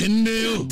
洗礼を。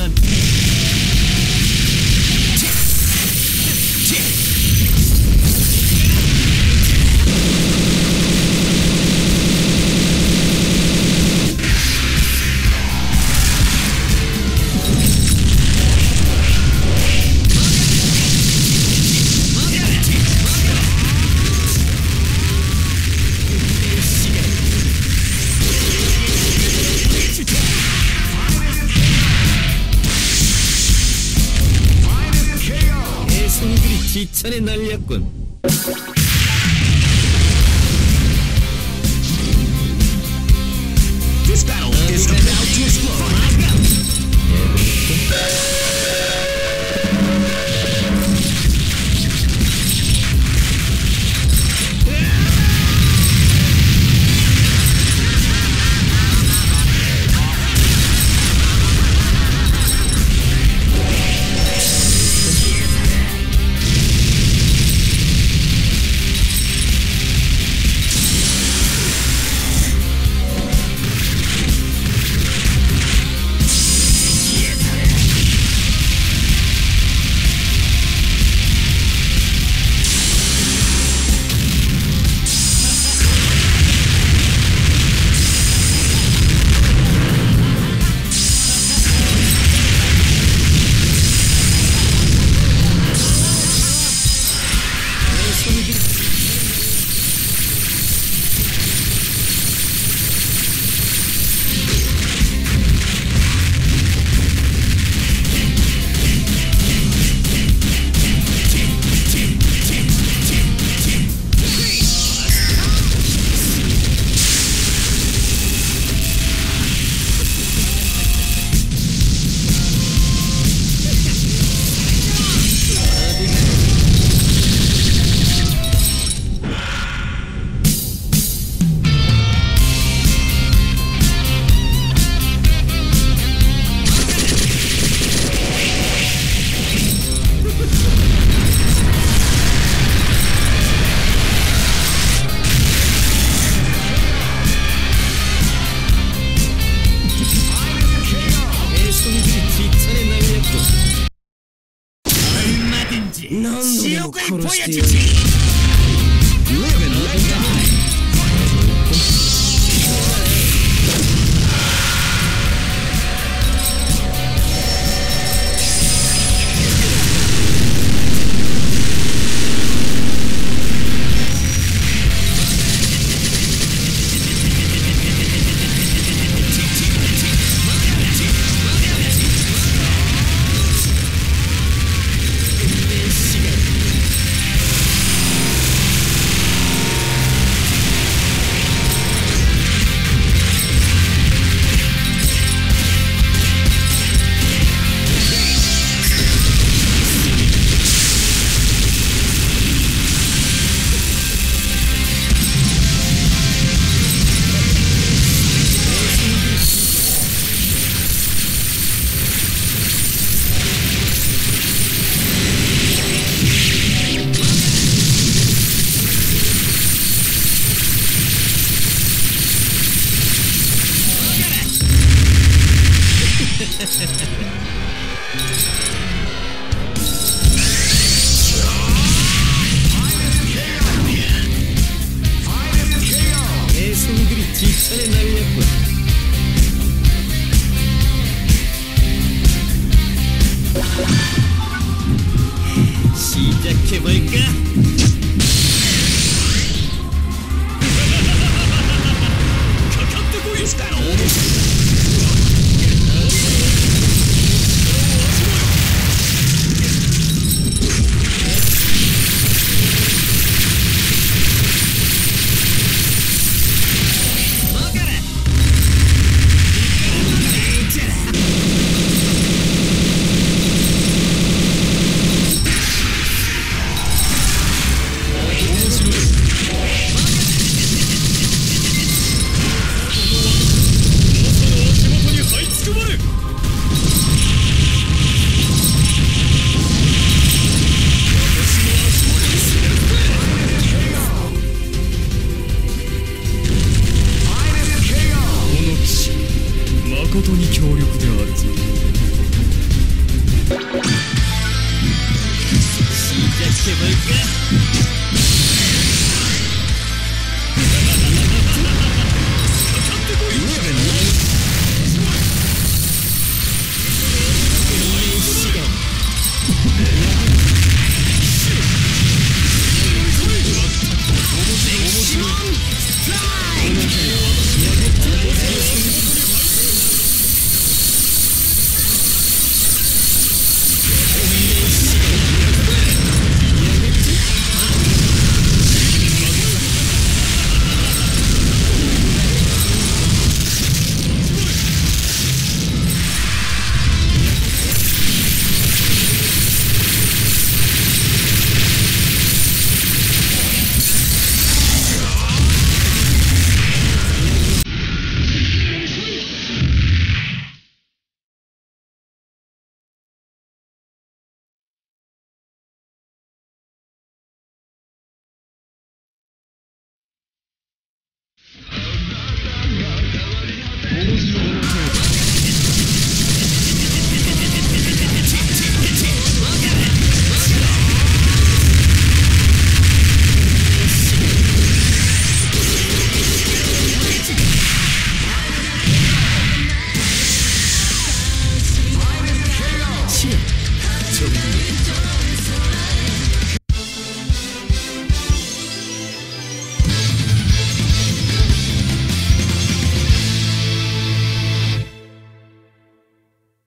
London. 지천에 날렸군. This battle is about to explode. Mokoro State. Live and let Você banca.